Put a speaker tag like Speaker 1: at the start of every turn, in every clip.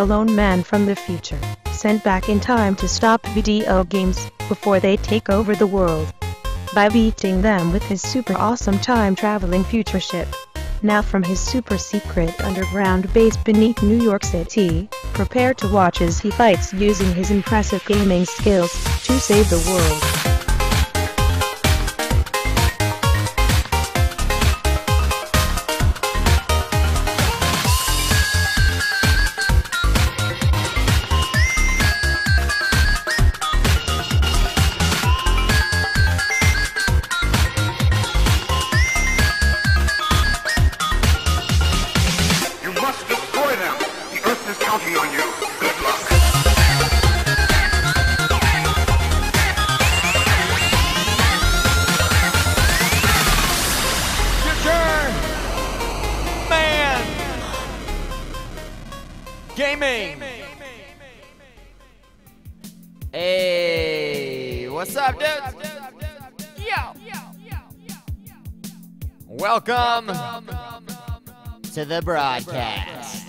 Speaker 1: a lone man from the future, sent back in time to stop video games before they take over the world. By beating them with his super awesome time-traveling future ship. Now from his super secret underground base beneath New York City, prepare to watch as he fights using his impressive gaming skills to save the world.
Speaker 2: The broadcast.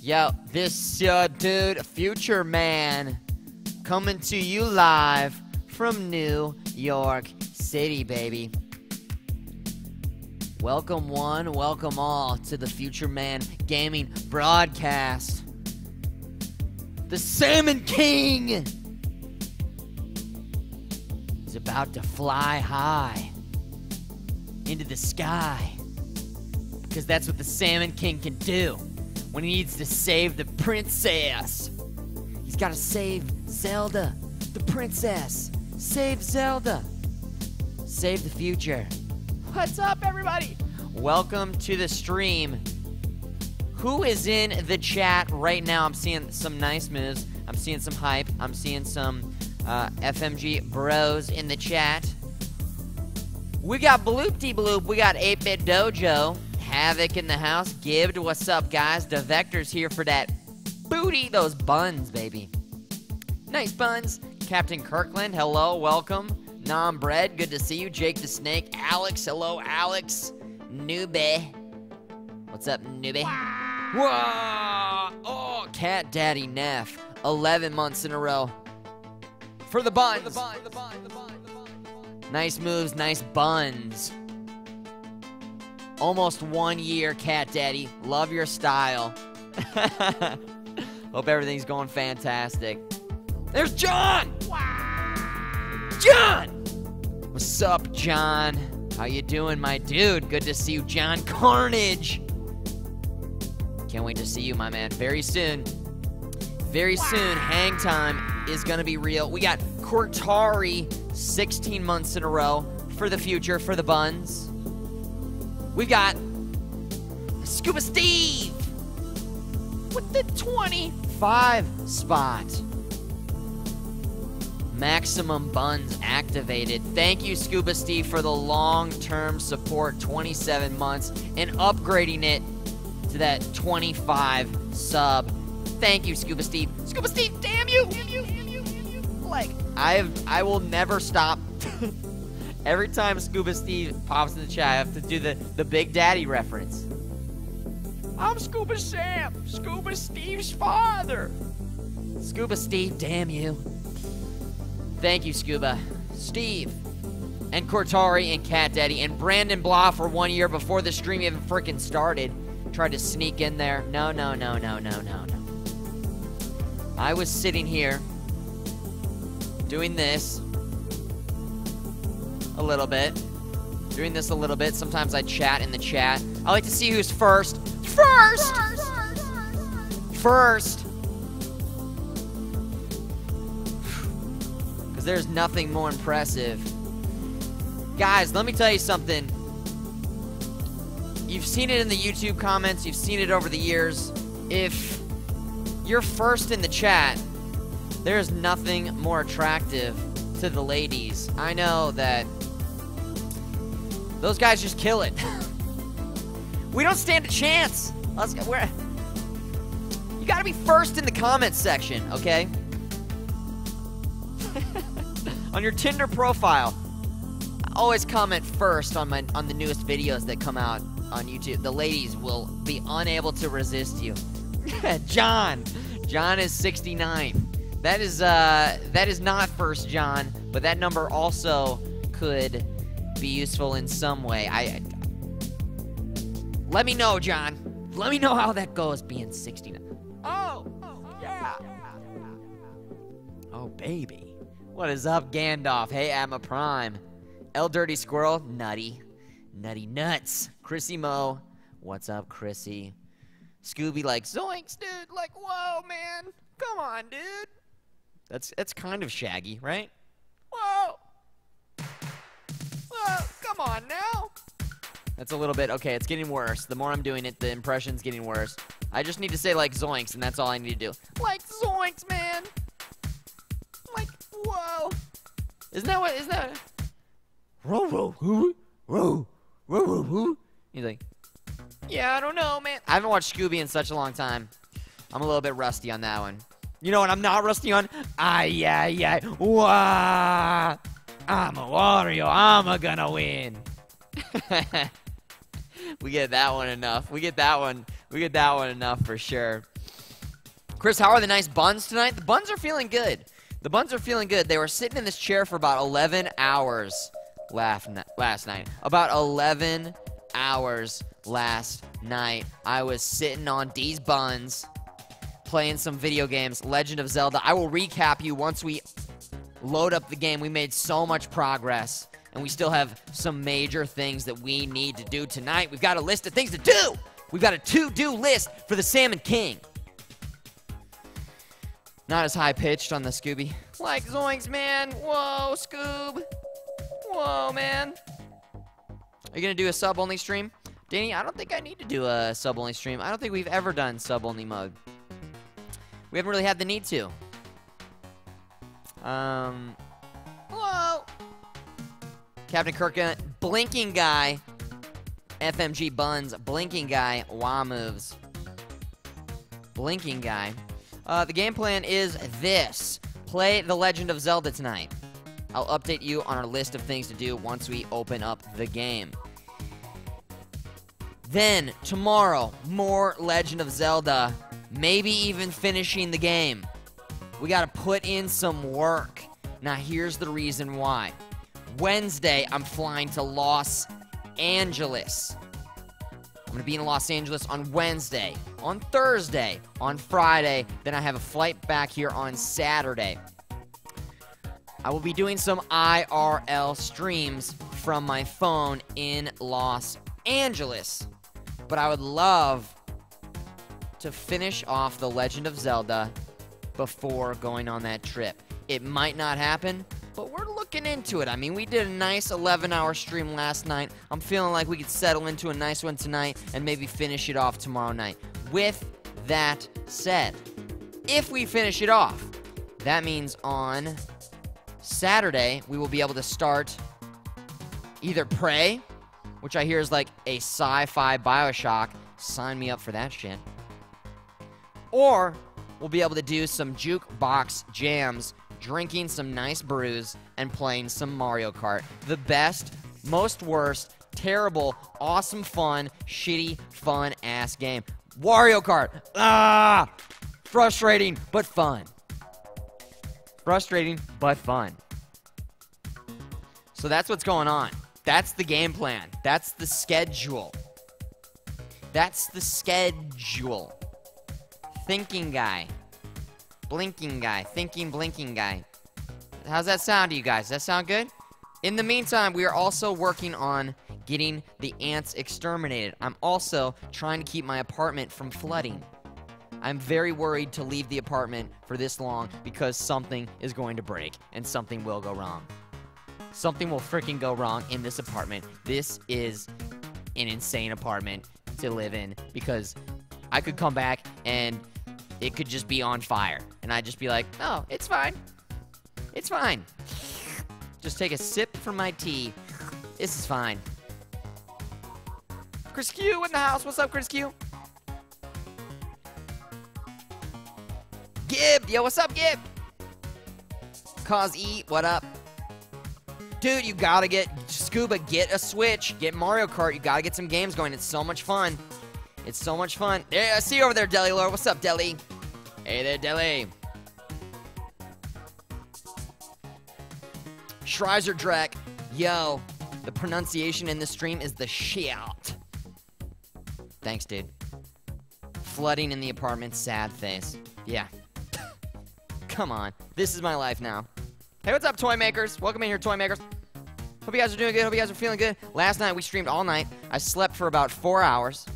Speaker 2: Yo, this uh, dude, Future Man, coming to you live from New York City, baby. Welcome one, welcome all to the Future Man Gaming broadcast. The Salmon King is about to fly high into the sky because that's what the Salmon King can do when he needs to save the princess. He's got to save Zelda, the princess. Save Zelda. Save the future. What's up, everybody? Welcome to the stream. Who is in the chat right now? I'm seeing some nice moves. I'm seeing some hype. I'm seeing some uh, FMG bros in the chat. We got Bloopty Bloop. We got 8-Bit Dojo. Havoc in the house. Gibbed, what's up, guys? The Vector's here for that booty. Those buns, baby. Nice buns. Captain Kirkland, hello, welcome. Nom Bread, good to see you. Jake the Snake. Alex, hello, Alex. Newbie. What's up, Newbie? Whoa! Oh, Cat Daddy Neff. 11 months in a row. For the buns. Nice moves, nice buns. Almost one year, Cat Daddy. Love your style. Hope everything's going fantastic. There's John! John! What's up, John? How you doing, my dude? Good to see you, John Carnage. Can't wait to see you, my man. Very soon. Very soon, hang time is gonna be real. We got Cortari 16 months in a row for the future, for the buns. We've got Scuba Steve with the 25 spot. Maximum buns activated. Thank you, Scuba Steve, for the long term support 27 months and upgrading it to that 25 sub. Thank you, Scuba Steve. Scuba Steve, damn you! Like, I've I will never stop. Every time Scuba Steve pops in the chat, I have to do the, the Big Daddy reference. I'm Scuba Sam, Scuba Steve's father. Scuba Steve, damn you. Thank you, Scuba. Steve. And Cortari and Cat Daddy and Brandon Blah for one year before the stream even freaking started. Tried to sneak in there. No, no, no, no, no, no, no. I was sitting here doing this a little bit. Doing this a little bit. Sometimes I chat in the chat. I like to see who's first. First! First! Because there's nothing more impressive. Guys, let me tell you something. You've seen it in the YouTube comments, you've seen it over the years. If you're first in the chat, there's nothing more attractive to the ladies. I know that those guys just kill it. we don't stand a chance. Let's go. Where? You gotta be first in the comments section, okay? on your Tinder profile, I always comment first on my on the newest videos that come out on YouTube. The ladies will be unable to resist you. John, John is 69. That is uh that is not first John, but that number also could be useful in some way. I Let me know, John. Let me know how that goes being 69. Oh, yeah. Oh, baby. What is up, Gandalf? Hey, Atma Prime. El Dirty Squirrel, nutty. Nutty nuts. Chrissy Mo, what's up, Chrissy? Scooby like, zoinks, dude. Like, whoa, man. Come on, dude. That's that's kind of shaggy, right? Whoa. Whoa, come on now. That's a little bit, okay, it's getting worse. The more I'm doing it, the impression's getting worse. I just need to say, like, zoinks, and that's all I need to do. Like, zoinks, man. Like, whoa. Isn't that what, isn't that? Row, row, who, row, row, row, who? He's like, Yeah, I don't know, man. I haven't watched Scooby in such a long time. I'm a little bit rusty on that one. You know what I'm not rusty on? Ay, ay, ay. Wah! I'm a Wario. I'm a gonna win. we get that one enough. We get that one. We get that one enough for sure. Chris, how are the nice buns tonight? The buns are feeling good. The buns are feeling good. They were sitting in this chair for about 11 hours last night. About 11 hours last night. I was sitting on these buns playing some video games, Legend of Zelda. I will recap you once we load up the game. We made so much progress, and we still have some major things that we need to do tonight. We've got a list of things to do. We've got a to-do list for the Salmon King. Not as high pitched on the Scooby. Like Zoinks, man. Whoa, Scoob. Whoa, man. Are you gonna do a sub only stream? Danny, I don't think I need to do a sub only stream. I don't think we've ever done sub only mode. We haven't really had the need to. Um, whoa. Captain Kirk, blinking guy. FMG Buns, blinking guy, Wah moves. Blinking guy. Uh, the game plan is this. Play The Legend of Zelda tonight. I'll update you on our list of things to do once we open up the game. Then, tomorrow, more Legend of Zelda maybe even finishing the game. We got to put in some work. Now, here's the reason why. Wednesday, I'm flying to Los Angeles. I'm going to be in Los Angeles on Wednesday, on Thursday, on Friday. Then I have a flight back here on Saturday. I will be doing some IRL streams from my phone in Los Angeles. But I would love to finish off The Legend of Zelda before going on that trip. It might not happen, but we're looking into it. I mean, we did a nice 11 hour stream last night. I'm feeling like we could settle into a nice one tonight and maybe finish it off tomorrow night. With that said, if we finish it off, that means on Saturday we will be able to start either Prey, which I hear is like a sci fi Bioshock. Sign me up for that shit. Or we'll be able to do some jukebox jams, drinking some nice brews, and playing some Mario Kart. The best, most worst, terrible, awesome fun, shitty, fun ass game. Wario Kart. Ah! Frustrating, but fun. Frustrating, but fun. So that's what's going on. That's the game plan. That's the schedule. That's the schedule. Thinking guy. Blinking guy. Thinking, blinking guy. How's that sound to you guys? Does that sound good? In the meantime, we are also working on getting the ants exterminated. I'm also trying to keep my apartment from flooding. I'm very worried to leave the apartment for this long because something is going to break and something will go wrong. Something will freaking go wrong in this apartment. This is an insane apartment to live in because I could come back and it could just be on fire. And I'd just be like, oh, it's fine. It's fine. Just take a sip from my tea. This is fine. Chris Q in the house. What's up, Chris Q? Gib. Yo, what's up, Gib? Cause E, what up? Dude, you gotta get Scuba, get a Switch, get Mario Kart. You gotta get some games going. It's so much fun. It's so much fun. Yeah, I see you over there, Deli Lord. What's up, Deli? Hey there, Deli. Schreiser Drek. Yo, the pronunciation in the stream is the shit. Thanks, dude. Flooding in the apartment, sad face. Yeah. Come on. This is my life now. Hey, what's up, toy makers? Welcome in here, toy makers. Hope you guys are doing good. Hope you guys are feeling good. Last night we streamed all night. I slept for about four hours.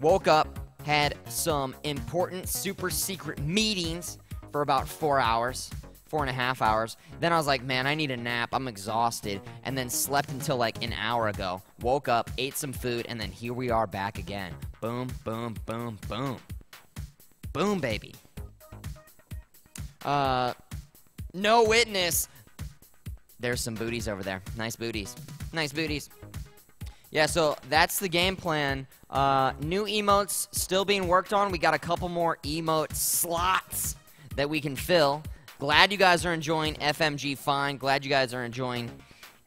Speaker 2: Woke up, had some important super secret meetings for about four hours, four and a half hours. Then I was like, man, I need a nap. I'm exhausted. And then slept until like an hour ago. Woke up, ate some food, and then here we are back again. Boom, boom, boom, boom. Boom, baby. Uh, no witness. There's some booties over there. Nice booties. Nice booties. Yeah, so that's the game plan Uh, new emotes still being worked on. We got a couple more emote slots that we can fill. Glad you guys are enjoying FMG Fine. Glad you guys are enjoying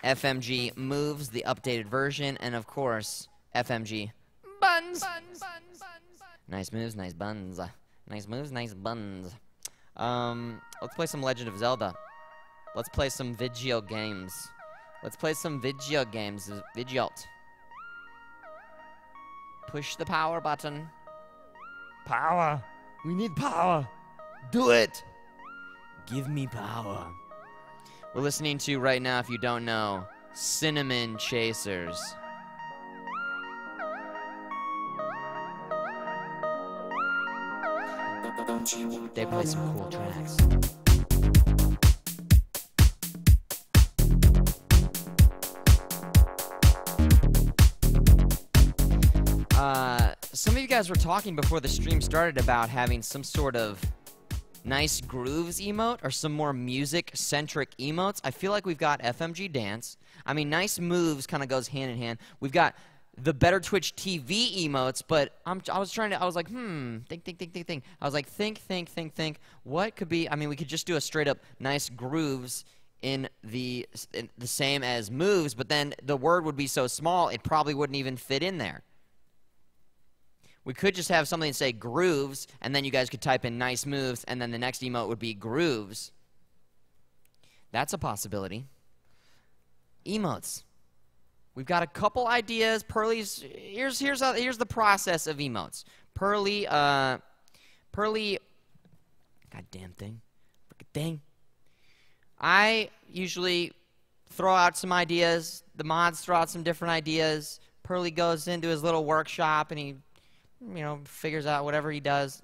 Speaker 2: FMG Moves, the updated version, and of course, FMG Buns. Nice moves, nice buns. Nice moves, nice buns. Um, let's play some Legend of Zelda. Let's play some Vigio games. Let's play some Vigio games. Vigialt. Push the power button.
Speaker 3: Power. We need power. Do it.
Speaker 2: Give me power. We're listening to right now, if you don't know, Cinnamon Chasers. They play some cool tracks. Guys were talking before the stream started about having some sort of nice grooves emote or some more music centric emotes. I feel like we've got FMG Dance. I mean, nice moves kind of goes hand in hand. We've got the better Twitch TV emotes, but I'm, I was trying to, I was like, hmm, think, think, think, think, think. I was like, think, think, think, think. What could be, I mean, we could just do a straight up nice grooves in the, in the same as moves, but then the word would be so small, it probably wouldn't even fit in there. We could just have something say grooves, and then you guys could type in nice moves, and then the next emote would be grooves. That's a possibility. Emotes. We've got a couple ideas. Pearly's here's here's a, here's the process of emotes. Pearly, uh, Pearly, goddamn thing, freaking thing. I usually throw out some ideas. The mods throw out some different ideas. Pearly goes into his little workshop and he you know, figures out whatever he does,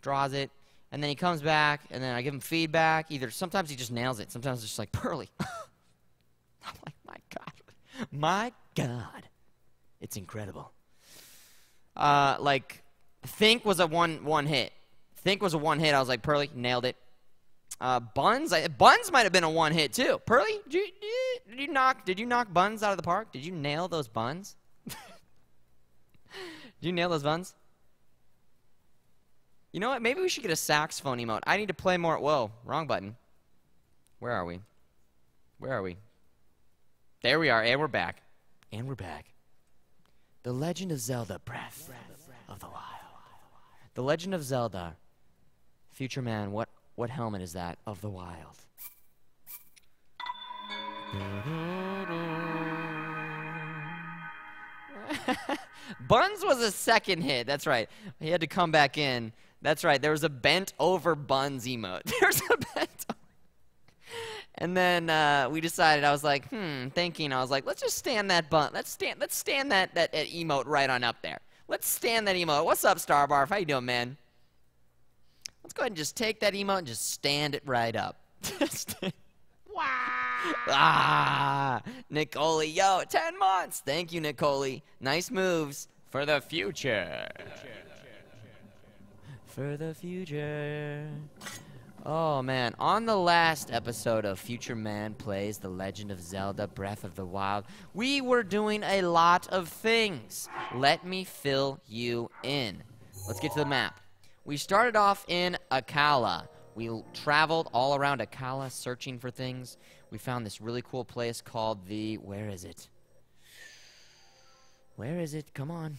Speaker 2: draws it, and then he comes back, and then I give him feedback. Either sometimes he just nails it, sometimes it's just like Pearly. I'm like, my God, my God, it's incredible. Uh, like, Think was a one one hit. Think was a one hit. I was like, Pearly nailed it. Uh, Buns, I, Buns might have been a one hit too. Pearly, did you, did you knock? Did you knock Buns out of the park? Did you nail those Buns? Did you nail those buns? You know what? Maybe we should get a saxophone emote. I need to play more. Whoa, wrong button. Where are we? Where are we? There we are, and we're back. And we're back. The Legend of Zelda Breath of the Wild. The Legend of Zelda. Future man, what, what helmet is that of the wild? Buns was a second hit. That's right. He had to come back in. That's right. There was a bent over Buns emote. There's a bent. And then uh, we decided. I was like, hmm. Thinking. I was like, let's just stand that bun. Let's stand. Let's stand that, that that emote right on up there. Let's stand that emote. What's up, Starbarf? How you doing, man? Let's go ahead and just take that emote and just stand it right up. wow. Ah, Nicole, yo, 10 months. Thank you, Nicole. Nice moves for the future. For the future. Oh man, on the last episode of Future Man Plays The Legend of Zelda Breath of the Wild, we were doing a lot of things. Let me fill you in. Let's get to the map. We started off in Akkala. We traveled all around Akkala searching for things. We found this really cool place called the. Where is it? Where is it? Come on.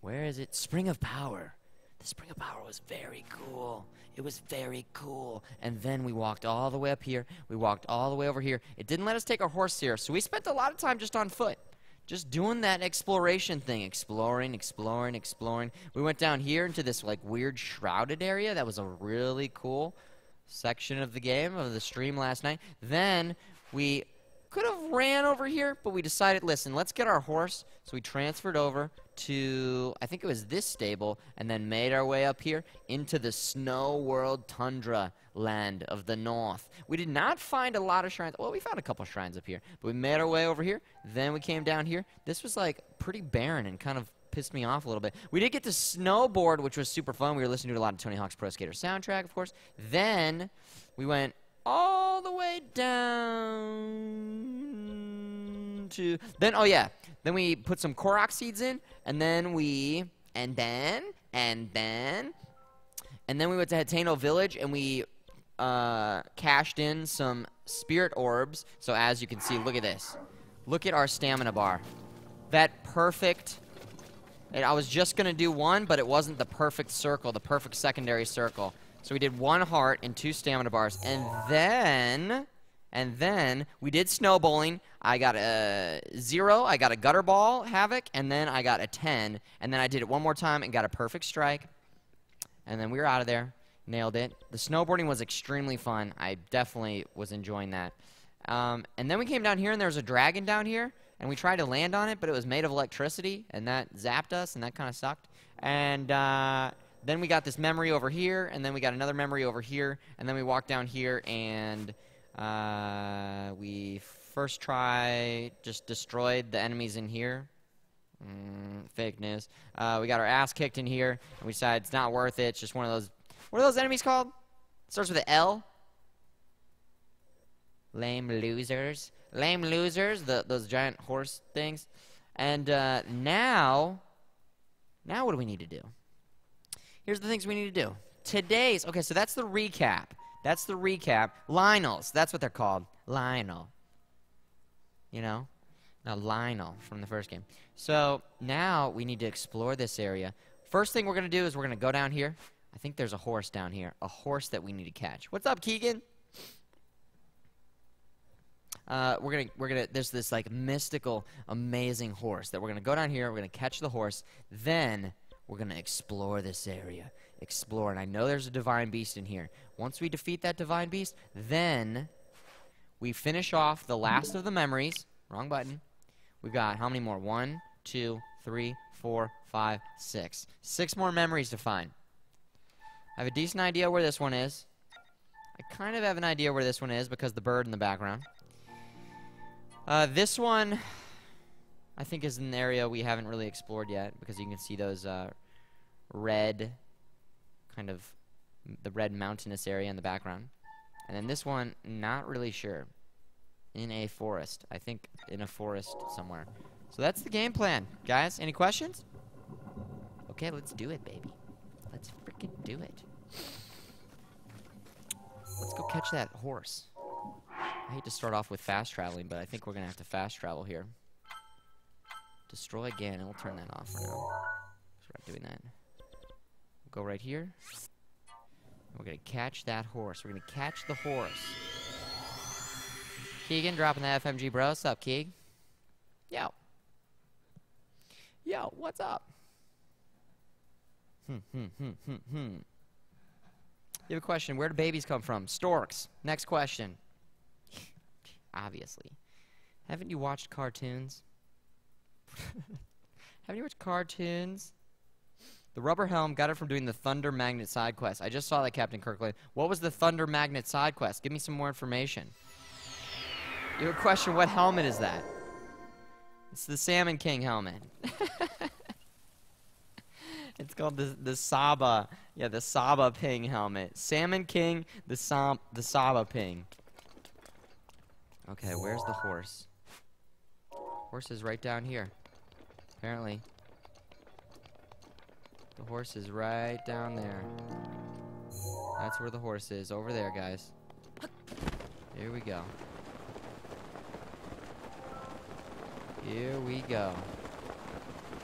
Speaker 2: Where is it? Spring of Power. The Spring of Power was very cool. It was very cool. And then we walked all the way up here. We walked all the way over here. It didn't let us take our horse here, so we spent a lot of time just on foot. Just doing that exploration thing, exploring, exploring, exploring. We went down here into this like weird shrouded area that was a really cool section of the game of the stream last night. Then we could have ran over here, but we decided, listen, let's get our horse. So we transferred over to, I think it was this stable, and then made our way up here into the Snow World Tundra land of the north. We did not find a lot of shrines. Well, we found a couple shrines up here, but we made our way over here. Then we came down here. This was like pretty barren and kind of pissed me off a little bit. We did get to snowboard, which was super fun. We were listening to a lot of Tony Hawk's Pro Skater soundtrack, of course. Then we went all the way down One. Then, oh yeah. Then we put some Korok seeds in, and then we, and then, and then, and then we went to Hateno Village, and we uh, cashed in some spirit orbs. So as you can see, look at this. Look at our stamina bar. That perfect. And I was just gonna do one, but it wasn't the perfect circle, the perfect secondary circle. So we did one heart and two stamina bars, and then, and then we did snow bowling. I got a zero, I got a gutter ball havoc, and then I got a ten, and then I did it one more time and got a perfect strike, and then we were out of there. Nailed it. The snowboarding was extremely fun. I definitely was enjoying that. Um, and then we came down here, and there was a dragon down here, and we tried to land on it, but it was made of electricity, and that zapped us, and that kind of sucked. And uh, then we got this memory over here, and then we got another memory over here, and then we walked down here, and uh, we first try just destroyed the enemies in here. Mm, fake news. Uh, we got our ass kicked in here, and we decided it's not worth it. It's just one of those what are those enemies called? Starts with an L. Lame losers. Lame losers. The those giant horse things. And uh, now, now what do we need to do? Here's the things we need to do. Today's okay. So that's the recap. That's the recap. Lynels. That's what they're called. Lynel. You know, now Lynel from the first game. So now we need to explore this area. First thing we're gonna do is we're gonna go down here. I think there's a horse down here. A horse that we need to catch. What's up, Keegan? Uh, we're gonna we're gonna there's this like mystical amazing horse that we're gonna go down here we're gonna catch the horse then we're gonna explore this area explore and I know there's a divine beast in here. Once we defeat that divine beast then we finish off the last of the memories. Wrong button. We've got how many more? One two three four five six. Six more memories to find. I have a decent idea where this one is. I kind of have an idea where this one is because the bird in the background. Uh, this one, I think, is an area we haven't really explored yet because you can see those uh, red, kind of, the red mountainous area in the background. And then this one, not really sure. In a forest. I think in a forest somewhere. So that's the game plan. Guys, any questions? Okay, let's do it, baby. Let's freaking do it. Let's go catch that horse. I hate to start off with fast traveling, but I think we're going to have to fast travel here. Destroy again, and we'll turn that off for now. we're not doing that. Go right here. We're going to catch that horse. We're going to catch the horse. Keegan dropping the FMG bro. What's up, Keeg? Yo. Yo, what's up? Hmm, hmm, hmm, hmm, hmm. You have a question. Where do babies come from? Storks. Next question. Obviously. Haven't you watched cartoons? Haven't you watched cartoons? The rubber helm got it from doing the Thunder Magnet side quest. I just saw that, Captain Kirkland. What was the Thunder Magnet side quest? Give me some more information. You have a question. What helmet is that? It's the Salmon King helmet. It's called the the Saba. Yeah, the Saba Ping helmet. Salmon King, the Sam the Saba Ping. Okay, where's the horse? Horse is right down here. Apparently. The horse is right down there. That's where the horse is. Over there, guys. Here we go. Here we go.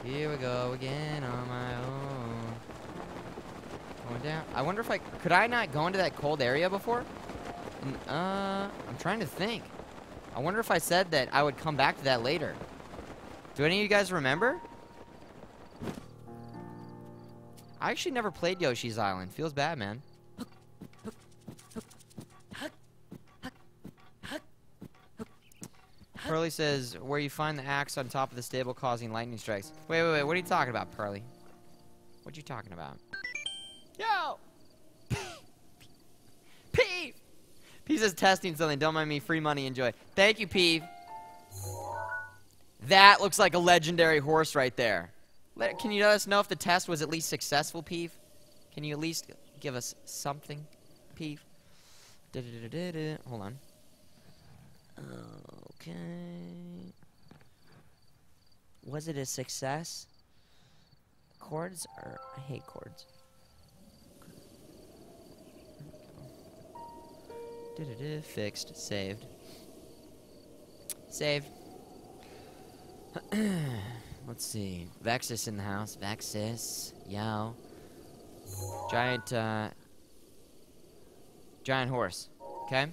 Speaker 2: Here we go again on my own. Going down. I wonder if I could I not go into that cold area before? Uh, I'm trying to think. I wonder if I said that I would come back to that later. Do any of you guys remember? I actually never played Yoshi's Island. Feels bad, man. Pearly says, where you find the axe on top of the stable causing lightning strikes. Wait, wait, wait. What are you talking about, Pearly? What are you talking about? Yo! Peeve! Peeve says testing something. Don't mind me. Free money. Enjoy. Thank you, Peeve. That looks like a legendary horse right there. Let, can you let us know if the test was at least successful, Peeve? Can you at least give us something, Peeve? Hold on. Okay. was it a success? Chords or I hate chords. Fixed. Saved. Saved. Let's see. Vexus in the house. Vexus. Yo. Giant, uh... Giant horse. Okay?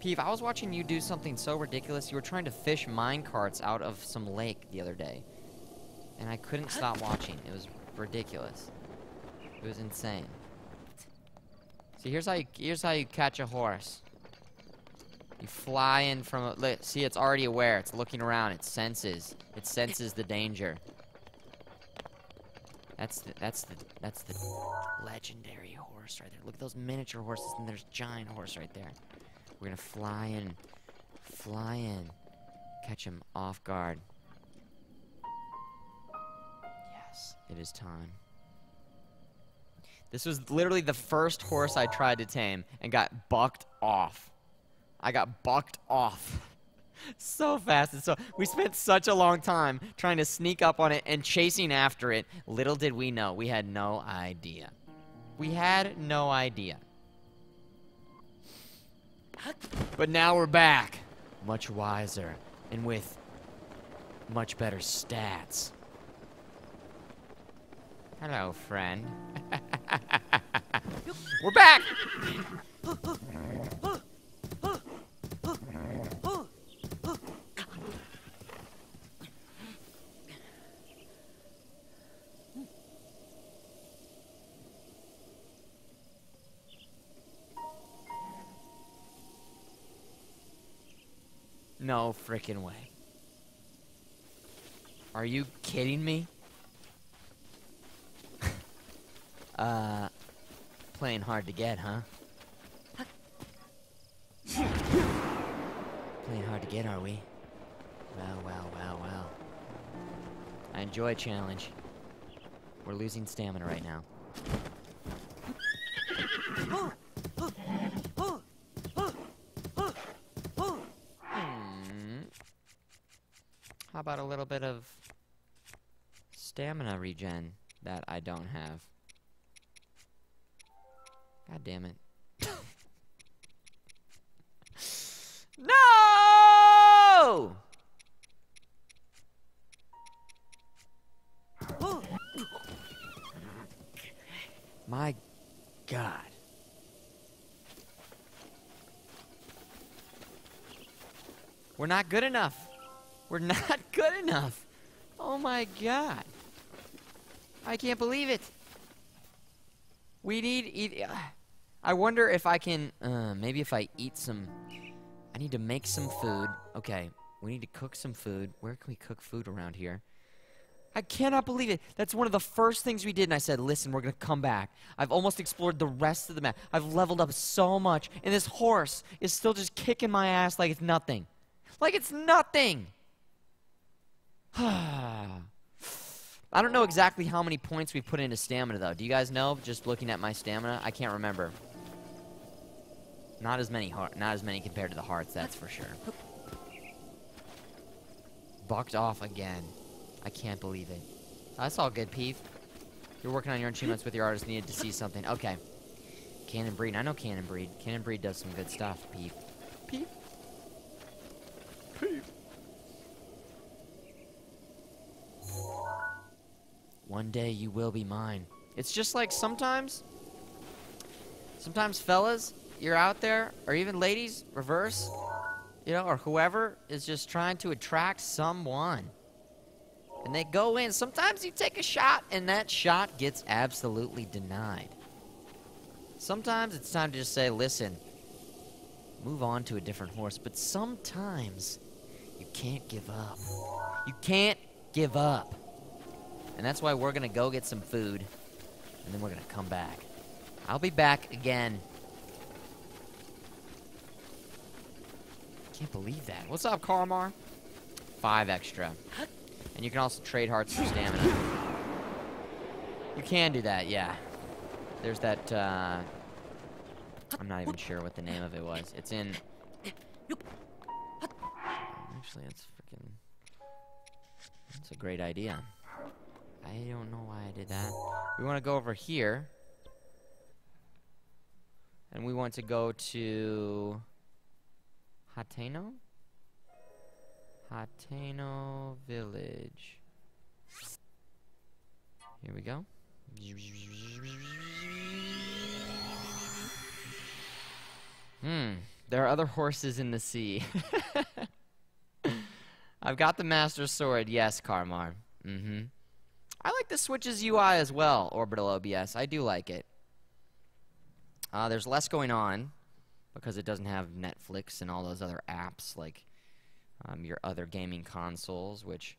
Speaker 2: Peeve, I was watching you do something so ridiculous. You were trying to fish mine carts out of some lake the other day. And I couldn't stop watching. It was ridiculous. It was insane. See, here's how you here's how you catch a horse. You fly in from a, li- see it's already aware. It's looking around. It senses. It senses the danger. That's the that's the that's the legendary horse right there. Look at those miniature horses and there's giant horse right there. We're gonna fly in, fly in, catch him off guard. Yes, it is time. This was literally the first horse I tried to tame and got bucked off. I got bucked off. so fast and so we spent such a long time trying to sneak up on it and chasing after it. Little did we know, we had no idea. We had no idea. But now we're back, much wiser and with much better stats. Hello, friend. we're back! No freaking way. Are you kidding me? uh, playing hard to get, huh? playing hard to get, are we? Well, well, well, well. I enjoy a challenge. We're losing stamina right now. How about a little bit of stamina regen that I don't have? God damn it. no! My God. We're not good enough. We're not good enough. Oh my god. I can't believe it. We need eat. Uh, I wonder if I can. Uh, maybe if I eat some. I need to make some food. Okay, we need to cook some food. Where can we cook food around here? I cannot believe it. That's one of the first things we did, and I said, listen, we're going to come back. I've almost explored the rest of the map. I've leveled up so much, and this horse is still just kicking my ass like it's nothing. Like it's nothing. I don't know exactly how many points we put into stamina, though. Do you guys know? Just looking at my stamina, I can't remember. Not as many heart, not as many compared to the hearts, that's for sure. Bucked off again. I can't believe it. That's all good, Peeve. You're working on your achievements with your artist. Needed to see something. Okay. Cannon Breed. I know Cannon Breed. Cannon Breed does some good stuff, Peeve. Peeve. Peeve. One day you will be mine. It's just like sometimes, sometimes fellas, you're out there, or even ladies, reverse, you know, or whoever is just trying to attract someone. And they go in. Sometimes you take a shot, and that shot gets absolutely denied. Sometimes it's time to just say, listen, move on to a different horse. But sometimes you can't give up. You can't give up. And that's why we're to go get some food, and then we're to come back. I'll be back again. Can't believe that. What's up, Karmar? Five extra. And you can also trade hearts for stamina. You can do that, yeah. There's that, uh... I'm not even sure what the name of it was. It's in... Actually, it's. It's a great idea. I don't know why I did that. We want to go over here. And we want to go to Hateno? Hateno Village. Here we go. Hmm. There are other horses in the sea. I've got the Master Sword. Yes, Karmar. Mm-hmm. I like the Switch's UI as well, Orbital OBS. I do like it. Uh, there's less going on because it doesn't have Netflix and all those other apps like um, your other gaming consoles, which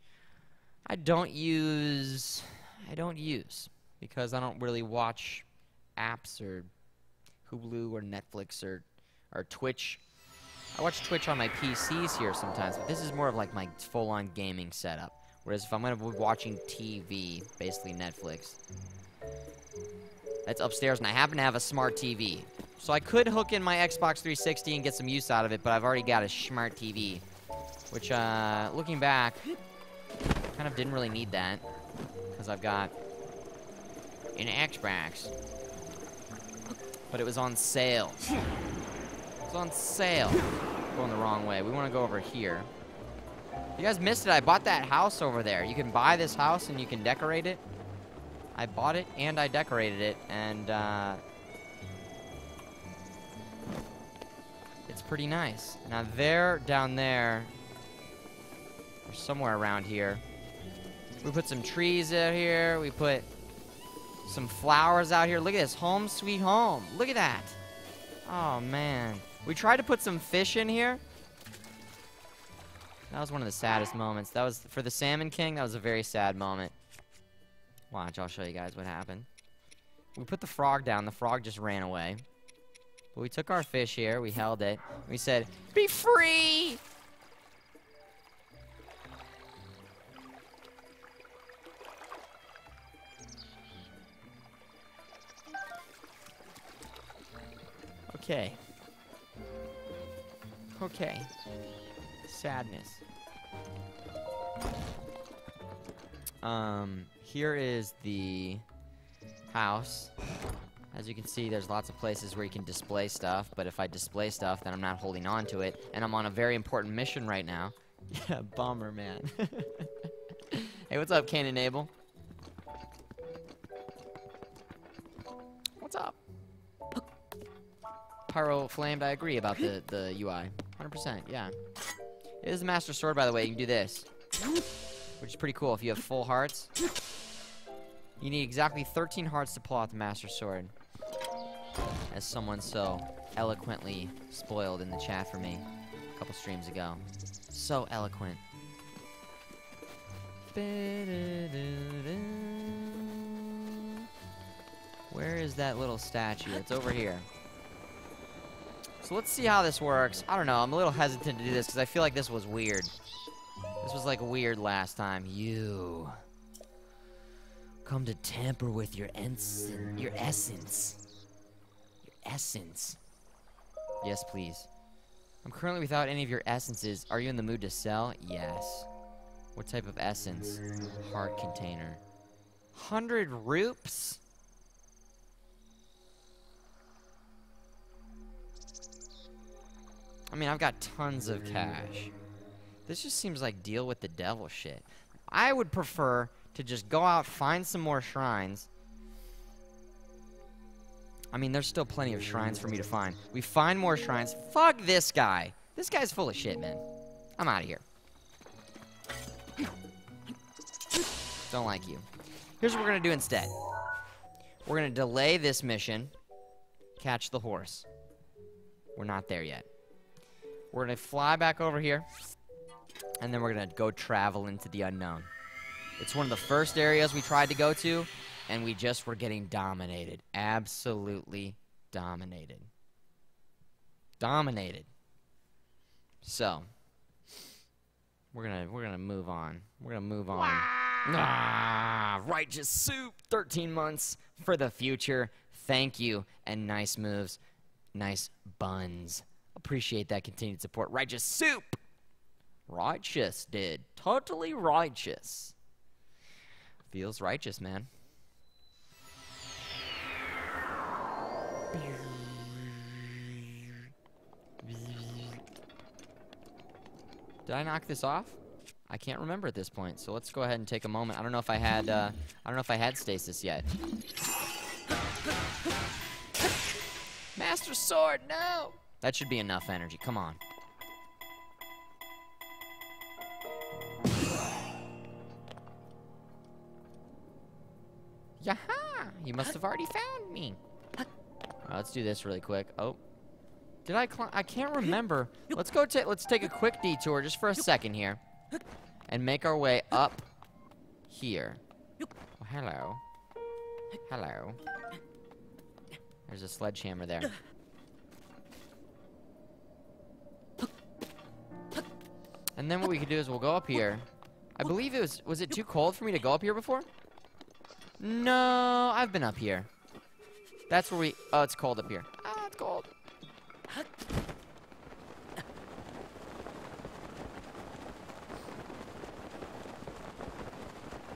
Speaker 2: I don't use. I don't use because I don't really watch apps or Hulu or Netflix or or Twitch. I watch Twitch on my PCs here sometimes, but this is more of like my full-on gaming setup. Whereas if I'm gonna be watching TV, basically Netflix, that's upstairs, and I happen to have a smart TV. So I could hook in my Xbox 360 and get some use out of it, but I've already got a smart TV. Which, uh, looking back, kind of didn't really need that. Because I've got an Xbox. But it was on sale. On sale. Going the wrong way. We want to go over here. You guys missed it. I bought that house over there. You can buy this house and you can decorate it. I bought it and I decorated it. And, uh... It's pretty nice. Now there, down there, or somewhere around here, we put some trees out here. We put some flowers out here. Look at this. Home sweet home. Look at that. Oh, man. We tried to put some fish in here. That was one of the saddest moments. That was, for the Salmon King, that was a very sad moment. Watch, I'll show you guys what happened. We put the frog down. The frog just ran away. But we took our fish here. We held it. We said, be free! Okay. Okay. Sadness. Um, here is the house. As you can see, there's lots of places where you can display stuff, but if I display stuff, then I'm not holding on to it, and I'm on a very important mission right now. yeah, bomber man. hey, what's up, Canon Abel? What's up? Pyro Flamed, I agree about the, the UI. 100%, yeah. It is a Master Sword, by the way. You can do this. Which is pretty cool if you have full hearts. You need exactly 13 hearts to pull out the Master Sword. As someone so eloquently spoiled in the chat for me a couple streams ago. So eloquent. Where is that little statue? It's over here. So let's see how this works. I don't know. I'm a little hesitant to do this because I feel like this was weird. This was like weird last time. You come to tamper with your ensign, your essence. Your essence. Yes, please. I'm currently without any of your essences. Are you in the mood to sell? Yes. What type of essence? Heart container. 100 rupes? I mean, I've got tons of mm. cash. This just seems like deal with the devil shit. I would prefer to just go out, find some more shrines. I mean, there's still plenty of shrines for me to find. We find more shrines. Fuck this guy. This guy's full of shit, man. I'm out of here. Don't like you. Here's what we're going to do instead. We're going to delay this mission. Catch the horse. We're not there yet. We're going to fly back over here. And then we're going to go travel into the unknown. It's one of the first areas we tried to go to, and we just were getting dominated. Absolutely dominated. Dominated. So, we're gonna we're gonna move on. We're gonna move on. Ah, righteous soup. 13 months for the future. Thank you and nice moves, nice buns. Appreciate that continued support. Righteous soup. Righteous, dude. Totally righteous. Feels righteous, man. Did I knock this off? I can't remember at this point, so let's go ahead and take a moment. I don't know if I had, uh, I don't know if I had stasis yet. Master Sword, no! That should be enough energy, come on. Yaha! You must have already found me. let's do this really quick. Oh. Did I climb? I can't remember. Let's go ta let's take a quick detour just for a second here. And make our way up here. Oh, hello. Hello. There's a sledgehammer there. And then what we could do is we'll go up here. I believe it was, was it too cold for me to go up here before? No, I've been up here. That's where we, oh, it's cold up here. Ah, it's cold.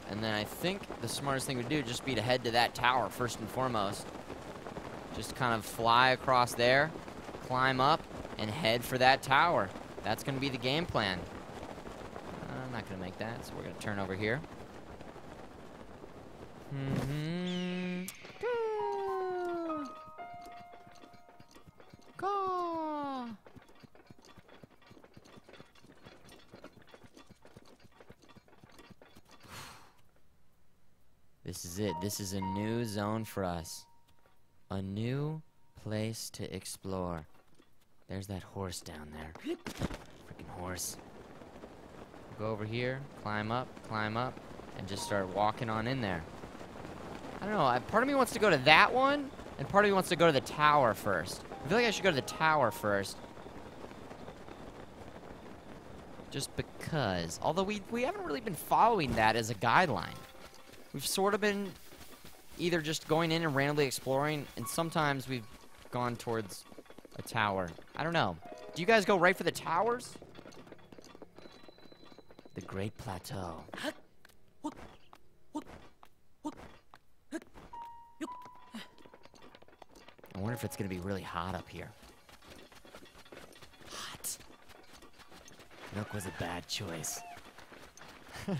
Speaker 2: And then I think the smartest thing to do would just be to head to that tower first and foremost. Just kind of fly across there, climb up, and head for that tower. That's going to be the game plan. I'm not going to make that, so we're going to turn over here. Mm-hmm. Go. This is it. This is a new zone for us. A new place to explore. There's that horse down there. Freaking horse. Go over here, climb up, climb up, and just start walking on in there. I don't know. Part of me wants to go to that one, and part of me wants to go to the tower first. I feel like I should go to the tower first. Just because. Although we, we haven't really been following that as a guideline. We've sort of been either just going in and randomly exploring, and sometimes we've gone towards a tower. I don't know. Do you guys go right for the towers? The Great Plateau. I wonder if it's gonna be really hot up here. Hot. Milk was a bad choice. I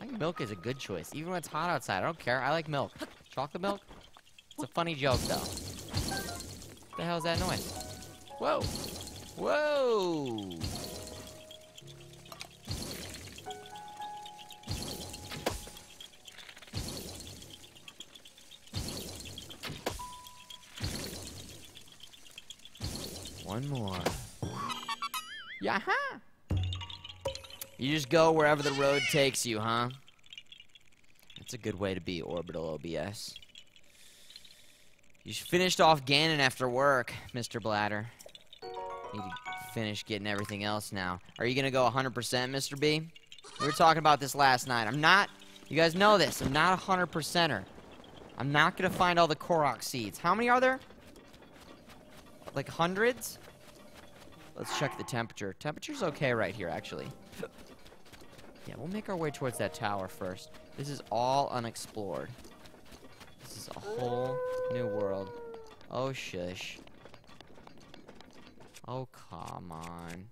Speaker 2: think milk is a good choice, even when it's hot outside. I don't care. I like milk. Chocolate milk? It's a funny joke, though. What the hell is that noise? Whoa! Whoa! One more. Yaha! You just go wherever the road takes you, huh? That's a good way to be, Orbital OBS. You finished off Ganon after work, Mr. Bladder. Need to finish getting everything else now. Are you gonna go 100%, Mr. B? We were talking about this last night. I'm not, you guys know this, I'm not a 100%er. I'm not gonna find all the Korok seeds. How many are there? Like hundreds? Let's check the temperature. Temperature's okay right here, actually. Yeah, we'll make our way towards that tower first. This is all unexplored. A whole new world. Oh, shush. Oh, come on.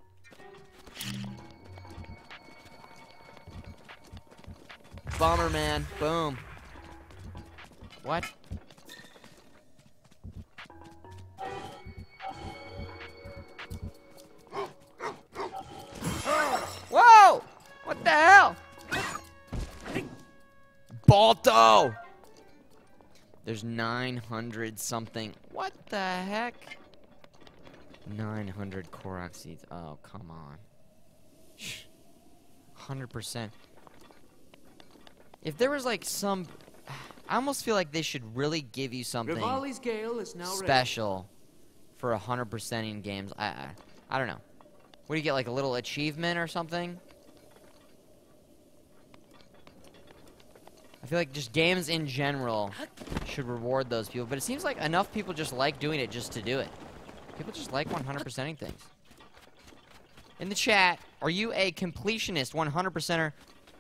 Speaker 2: Bomberman. Boom. What? There's 900 something. What the heck? 900 Korok seeds. Oh, come on. 100%. If there was like some... I almost feel like they should really give you something
Speaker 4: Gale is now
Speaker 2: special for 100% in games. I, I, I don't know. What do you get, like a little achievement or something? I feel like just games in general should reward those people, but it seems like enough people just like doing it just to do it. People just like 100%ing things. In the chat, are you a completionist 100%er,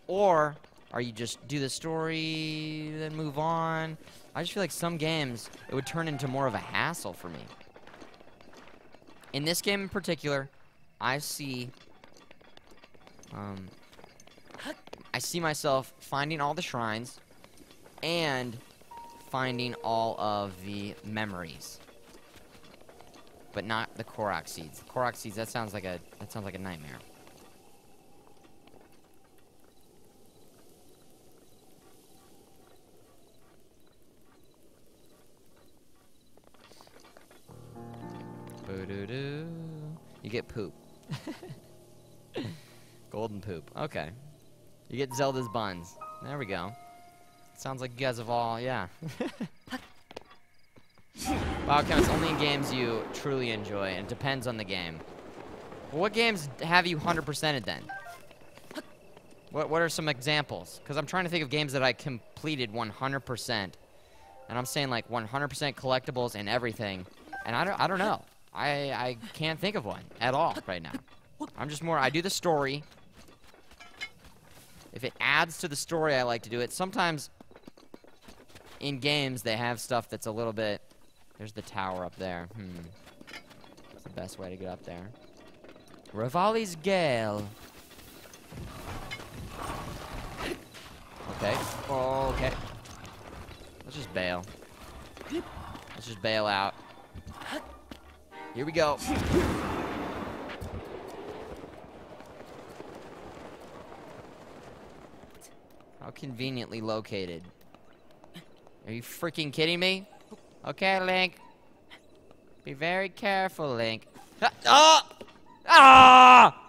Speaker 2: or are you just do the story, then move on? I just feel like some games, it would turn into more of a hassle for me. In this game in particular, I see, um, I see myself finding all the shrines and finding all of the memories. But not the Korok seeds. The Korok seeds, that sounds like a, that sounds like a nightmare. You get poop. Golden poop. Okay. You get Zelda's buns. There we go. Sounds like you guys have all, yeah. wow, it's only in games you truly enjoy, and it depends on the game. Well, what games have you 100%ed then? What, what are some examples? Because I'm trying to think of games that I completed 100%. And I'm saying like 100% collectibles and everything. And I don't, I don't know. I, I can't think of one at all right now. I'm just more, I do the story. If it adds to the story, I like to do it. Sometimes in games, they have stuff that's a little bit... There's the tower up there. Hmm. That's the best way to get up there. Revali's Gale. Okay. okay. Let's just bail. Let's just bail out. Here we go. Conveniently located. Are you freaking kidding me? Okay, Link. Be very careful, Link. Ah! Ah!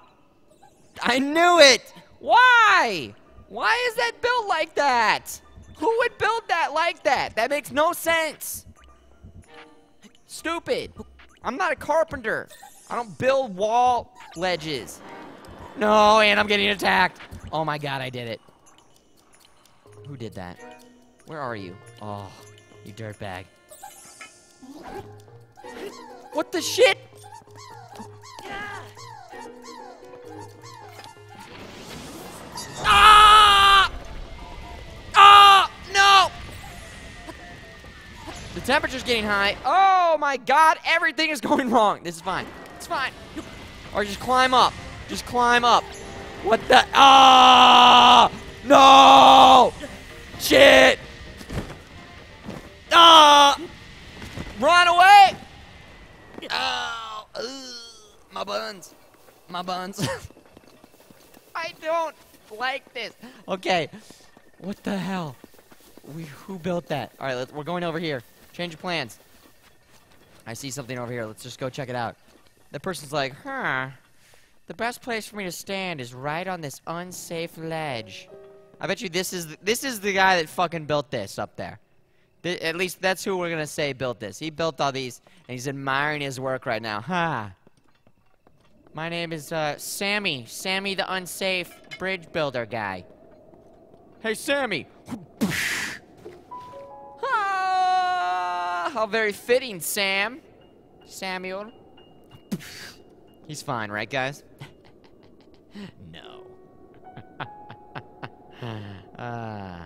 Speaker 2: I knew it! Why? Why is that built like that? Who would build that like that? That makes no sense. Stupid. I'm not a carpenter. I don't build wall ledges. No, and I'm getting attacked. Oh my god, I did it. Who did that? Where are you? Oh, you dirtbag. What the shit? Ah! Ah! No! The temperature's getting high. Oh my god, everything is going wrong. This is fine. It's fine. Or just climb up. Just climb up. What the? Ah! No! Shit! Ah! Run away! Oh, my buns. My buns. I don't like this. Okay. What the hell? We who built that? All right, we're going over here. Change of plans. I see something over here. Let's just go check it out. The person's like, huh. The best place for me to stand is right on this unsafe ledge. I bet you this is this is the guy that fucking built this up there. Th at least that's who we're gonna say built this. He built all these, and he's admiring his work right now. Ha! Huh. My name is uh, Sammy. Sammy the unsafe bridge builder guy. Hey, Sammy! ah, how very fitting, Sam. Samuel. He's fine, right, guys? no. Uh,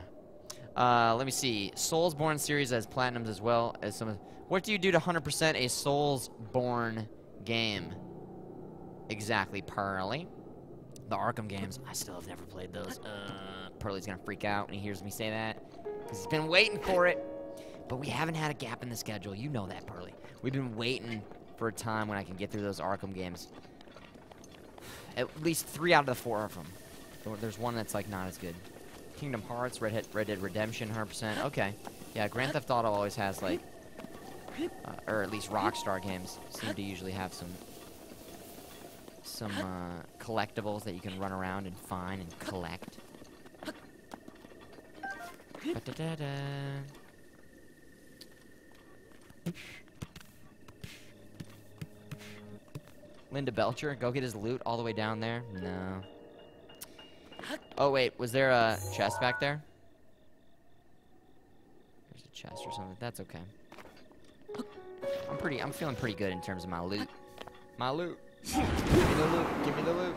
Speaker 2: uh, let me see. Soulsborne series as platinums as well as some. What do you do to 100% a Soulsborne game? Exactly, Pearly. The Arkham games, I still have never played those. Uh, Pearly's gonna freak out when he hears me say that. Because he's been waiting for it. But we haven't had a gap in the schedule. You know that, Pearly. We've been waiting for a time when I can get through those Arkham games. At least three out of the four of them. There's one that's like not as good. Kingdom Hearts, Red, Hit, Red Dead Redemption, 100%. Okay. Yeah, Grand Theft Auto always has like, uh, or at least Rockstar games seem to usually have some some uh, collectibles that you can run around and find and collect. Ba -da -da -da. Linda Belcher, go get his loot all the way down there? No. Oh, wait, was there a chest back there? There's a chest or something. That's okay. I'm pretty, I'm feeling pretty good in terms of my loot. My loot. Give me the loot. Give me the loot.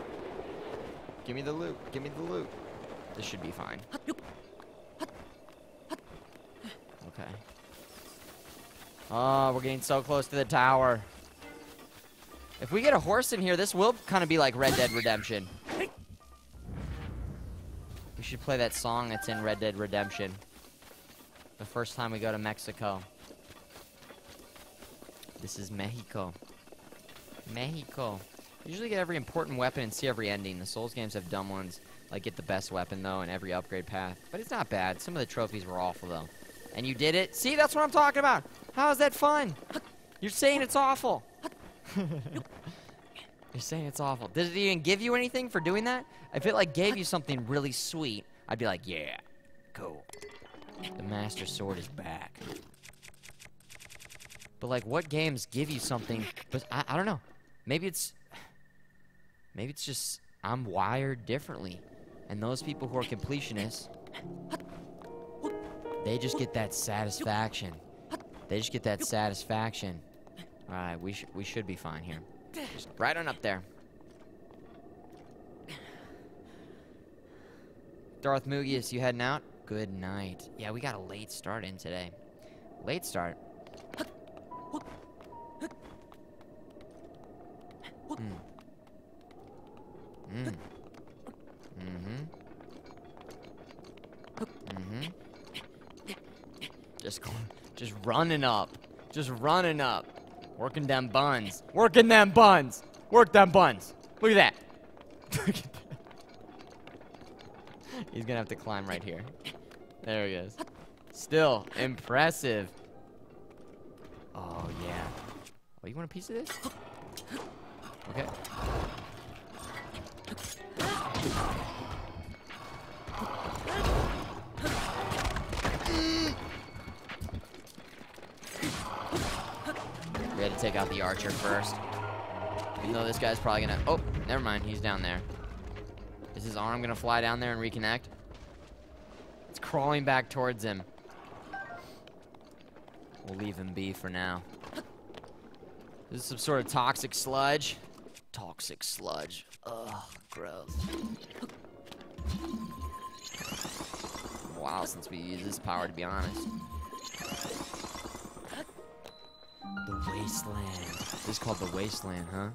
Speaker 2: Give me the loot. Give me the loot. This should be fine. Okay. Oh, we're getting so close to the tower. If we get a horse in here, this will kind of be like Red Dead Redemption. We should play that song that's in Red Dead Redemption. The first time we go to Mexico. This is Mexico. Mexico. Usually get every important weapon and see every ending. The Souls games have dumb ones, like get the best weapon though and every upgrade path. But it's not bad. Some of the trophies were awful though. And you did it. See, that's what I'm talking about. How is that fun? You're saying it's awful. You're saying it's awful. Did it even give you anything for doing that? If it like gave you something really sweet, I'd be like, yeah, cool. The Master Sword is back. But like, what games give you something? But I, I don't know. Maybe it's, maybe it's just I'm wired differently, and those people who are completionists, they just get that satisfaction. They just get that satisfaction. All right, we should we should be fine here. Just right on up there. Darth Mugius, you heading out? Good night. Yeah, we got a late start in today. Late start. Mm. Mm. Mm-hmm. Mm-hmm. Just going, just running up. Just running up. Working them buns. Working them buns. Work them buns. Look at that. Look at that. He's gonna have to climb right here. There he is. Still impressive. Oh yeah. Oh, you want a piece of this? Okay. We had to take out the archer first. Even though this guy's probably gonna... Oh, never mind. He's down there. Is his arm gonna fly down there and reconnect? It's crawling back towards him. We'll leave him be for now. This is some sort of toxic sludge. Toxic sludge. Ugh, gross. Wow, since we used this power, to be honest. The Wasteland. This is called the Wasteland, huh?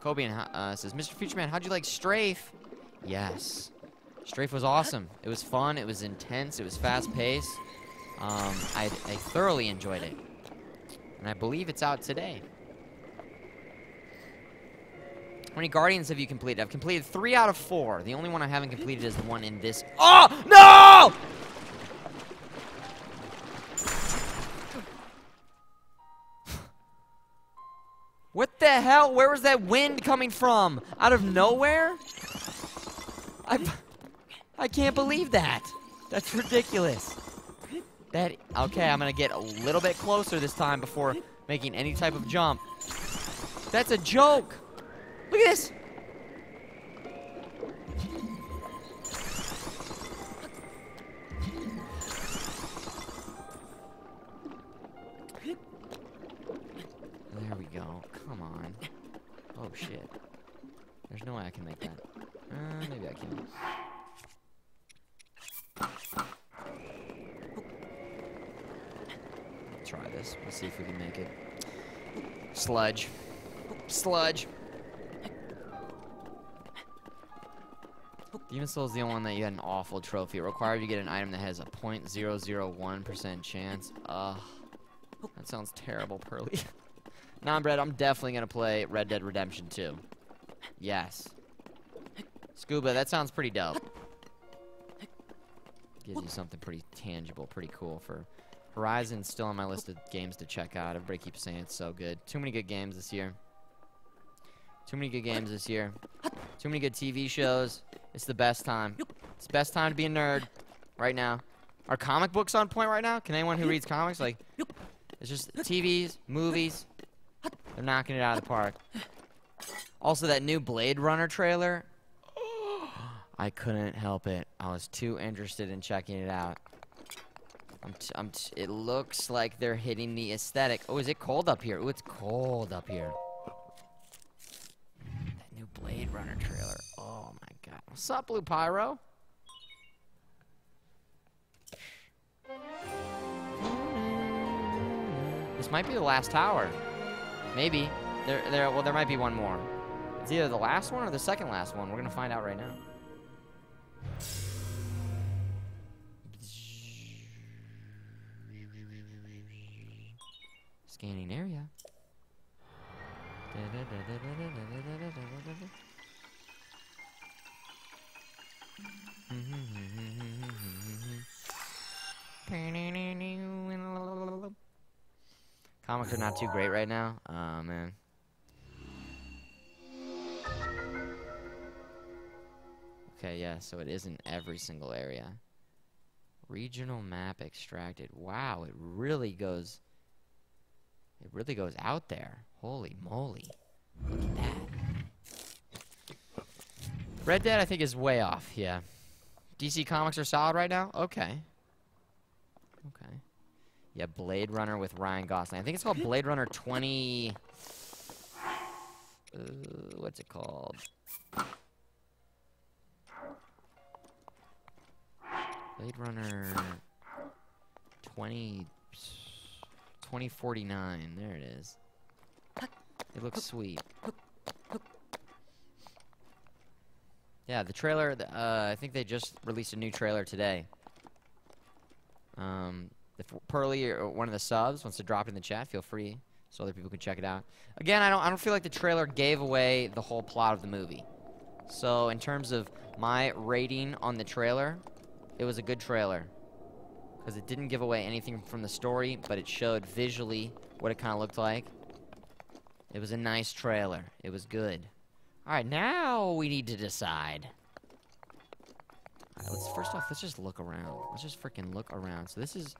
Speaker 2: Kobe uh, says, Mr. Futureman, how'd you like Strafe? Yes. Strafe was awesome. It was fun. It was intense. It was fast-paced. Um, I, I thoroughly enjoyed it. And I believe it's out today. How many Guardians have you completed? I've completed three out of four. The only one I haven't completed is the one in this. Oh, hell? Where was that wind coming from? Out of nowhere? I, I can't believe that. That's ridiculous. That, okay, I'm gonna get a little bit closer this time before making any type of jump. That's a joke. Look at this. Shit. There's no way I can make that. Uh, maybe I can. Try this. Let's see if we can make it. Sludge. Sludge. Demon's Souls is the only one that you had an awful trophy. It required you get an item that has a 0.001% chance. Ugh. That sounds terrible, Pearly. nah, Brett, I'm definitely to play Red Dead Redemption 2. Yes. Scuba, that sounds pretty dope. Gives you something pretty tangible, pretty cool for Horizon's still on my list of games to check out. Everybody keeps saying it's so good. Too many good games this year. Too many good games this year. Too many good TV shows. It's the best time. It's the best time to be a nerd right now. Are comic books on point right now? Can anyone who reads comics, like, it's just TVs, movies, they're knocking it out of the park. Also, that new Blade Runner trailer. I couldn't help it. I was too interested in checking it out. I'm t I'm t it looks like they're hitting the aesthetic. Oh, is it cold up here? Oh, it's cold up here. That new Blade Runner trailer. Oh, my God. What's up, Blue Pyro? This might be the last tower. Maybe. There, there. Well, there might be one more. It's either the last one or the second last one. We're gonna find out right now. Scanning area. Comics are not too great right now. Oh man. Okay, yeah, so it isn't every single area. Regional map extracted. Wow, it really goes it really goes out there. Holy moly. Look at that. Red Dead I think is way off, yeah. DC Comics are solid right now? Okay. Okay. Yeah, Blade Runner with Ryan Gosling. I think it's called Blade Runner 20... Uh, what's it called? Blade Runner 20... 2049. There it is. It looks sweet. Yeah, the trailer, uh, I think they just released a new trailer today. Um, if Pearly or one of the subs wants to drop it in the chat, feel free so other people can check it out. Again, I don't, I don't feel like the trailer gave away the whole plot of the movie. So in terms of my rating on the trailer, it was a good trailer. Because it didn't give away anything from the story, but it showed visually what it kind of looked like. It was a nice trailer. It was good. Alright, now we need to decide. Alright, let's first off, let's just look around. Let's just freaking look around. So this is,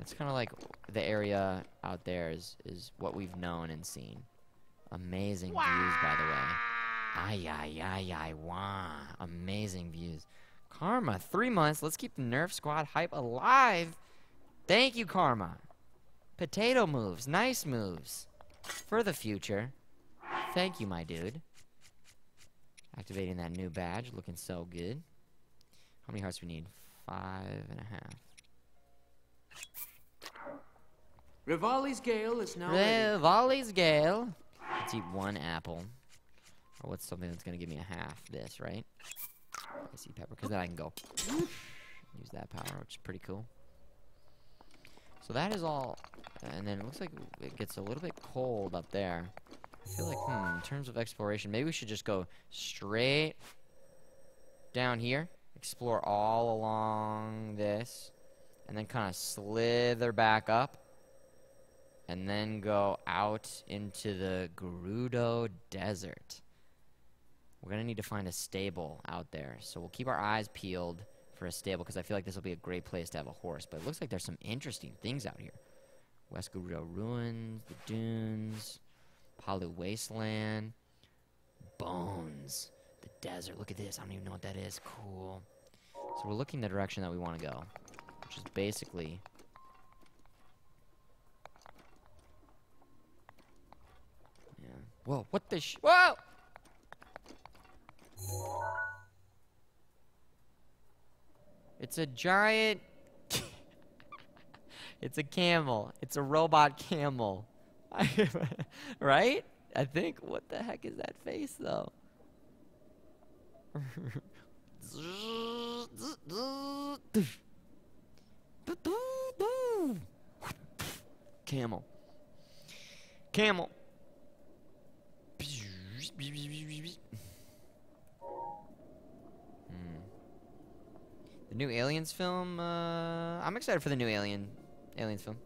Speaker 2: it's kind of like the area out there is, is what we've known and seen. Amazing views, by the way. Ay, ay, ay, ay, wah. Amazing views. Karma, three months. Let's keep the Nerf Squad hype alive. Thank you, Karma. Potato moves. Nice moves. For the future. Thank you, my dude. Activating that new badge. Looking so good. How many hearts we need? Five and a half.
Speaker 4: Revali's Gale is now
Speaker 2: Revali's Gale. Let's eat one apple. Or what's something that's going to give me a half? This, right? I see pepper, because then I can go use that power, which is pretty cool. So that is all, and then it looks like it gets a little bit cold up there. I feel like, hmm, in terms of exploration, maybe we should just go straight down here, explore all along this, and then kind of slither back up, and then go out into the Gerudo Desert. We're going to need to find a stable out there. So we'll keep our eyes peeled for a stable because I feel like this will be a great place to have a horse. But it looks like there's some interesting things out here. West Gerudo Ruins, the Dunes, Palu Wasteland, Bones, the desert. Look at this. I don't even know what that is. Cool. So we're looking the direction that we want to go, which is basically... Whoa, what the sh- Whoa! It's a giant. it's a camel. It's a robot camel. right? I think. What the heck is that face, though? Camel. Camel. The new Aliens film, uh, I'm excited for the new Alien, Aliens film.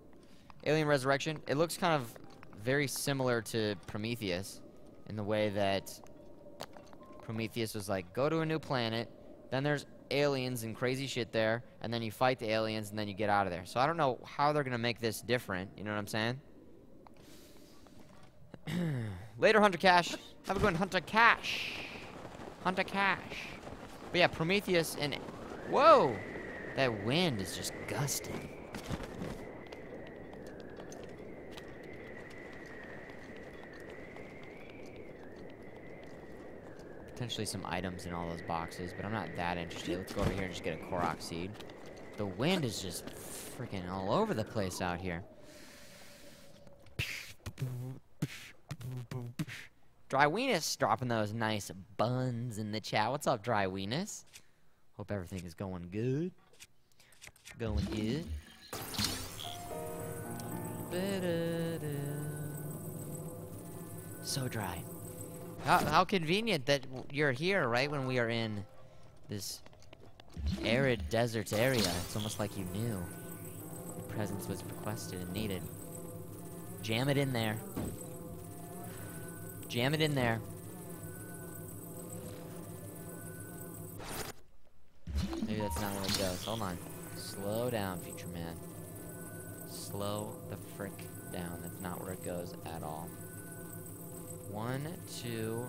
Speaker 2: Alien Resurrection, it looks kind of very similar to Prometheus in the way that Prometheus was like, go to a new planet, then there's aliens and crazy shit there, and then you fight the aliens and then you get out of there. So I don't know how they're going to make this different, you know what I'm saying? Later, Hunter Cash. Have a good one, Hunter Cash. Hunter Cash. But yeah, Prometheus and Whoa! That wind is just gusting. Potentially some items in all those boxes, but I'm not that interested. Let's go over here and just get a Korok seed. The wind is just freaking all over the place out here. Dry Weenus dropping those nice buns in the chat. What's up, Dry Weenus? Hope everything is going good. Going good. So dry. How, how convenient that you're here, right, when we are in this arid desert area. It's almost like you knew. Your presence was requested and needed. Jam it in there. Jam it in there. Maybe that's not where it goes. Hold on. Slow down, future man. Slow the frick down. That's not where it goes at all. One, two,